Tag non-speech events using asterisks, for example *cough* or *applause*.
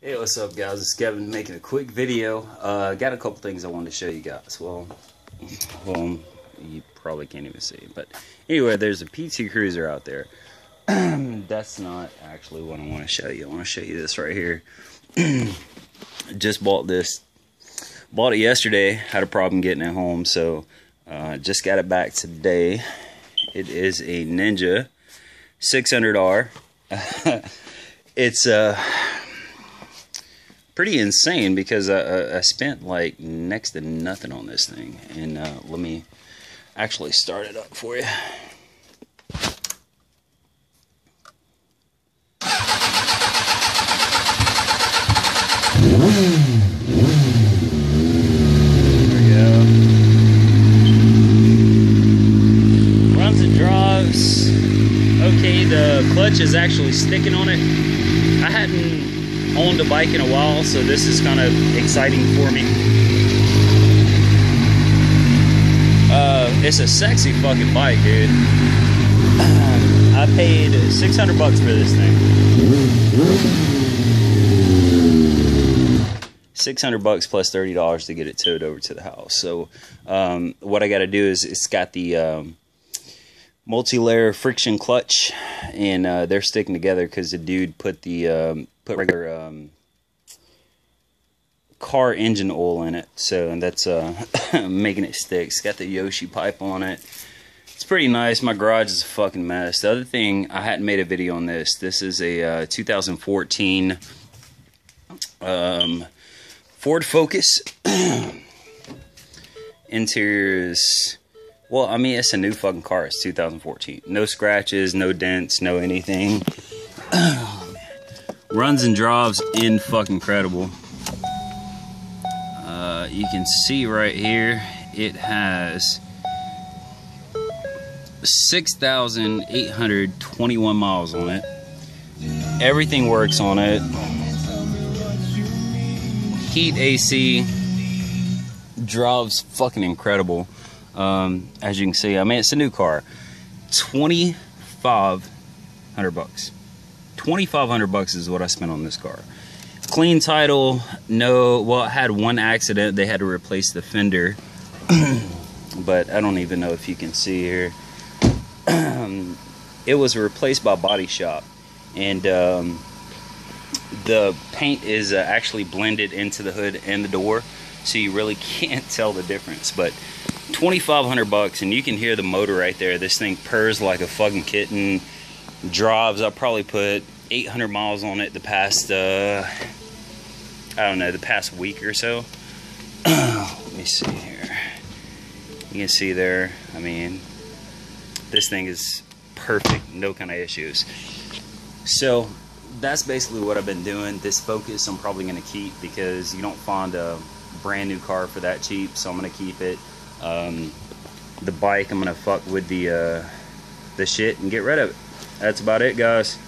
Hey, what's up, guys? It's Kevin making a quick video. Uh, got a couple things I wanted to show you guys. Well, well, you probably can't even see, but anyway, there's a PT Cruiser out there. *clears throat* That's not actually what I want to show you. I want to show you this right here. *clears throat* just bought this. Bought it yesterday. Had a problem getting it home, so uh, just got it back today. It is a Ninja 600R. *laughs* it's a. Uh, pretty insane because I, I, spent like next to nothing on this thing. And uh, let me actually start it up for you. Runs and drives. Okay, the clutch is actually sticking on it. I hadn't owned a bike in a while, so this is kind of exciting for me. Uh, it's a sexy fucking bike, dude. I paid 600 bucks for this thing. 600 bucks plus $30 to get it towed over to the house. So, um, what I got to do is it's got the um, multi-layer friction clutch, and uh, they're sticking together because the dude put the um, put regular um, car engine oil in it. So and that's uh, *coughs* making it stick. It's got the Yoshi pipe on it. It's pretty nice. My garage is a fucking mess. The other thing, I hadn't made a video on this. This is a uh, 2014 um, Ford Focus. *coughs* Interior is, well, I mean, it's a new fucking car. It's 2014. No scratches, no dents, no anything. *coughs* runs and drives in fucking incredible. Uh, you can see right here, it has 6,821 miles on it. Everything works on it. Heat AC drives fucking incredible. Um, as you can see, I mean, it's a new car. 2,500 bucks. 2500 bucks is what I spent on this car. Clean title, no, well, it had one accident. They had to replace the fender. *clears throat* but I don't even know if you can see here. *clears throat* it was replaced by Body Shop. And um, the paint is uh, actually blended into the hood and the door. So you really *laughs* can't tell the difference. But 2500 bucks and you can hear the motor right there. This thing purrs like a fucking kitten drives. I probably put 800 miles on it the past, uh, I don't know, the past week or so. *clears throat* Let me see here. You can see there, I mean, this thing is perfect, no kind of issues. So that's basically what I've been doing. This Focus I'm probably going to keep because you don't find a brand new car for that cheap, so I'm going to keep it. Um, the bike, I'm going to fuck with the, uh, the shit and get rid of it that's about it guys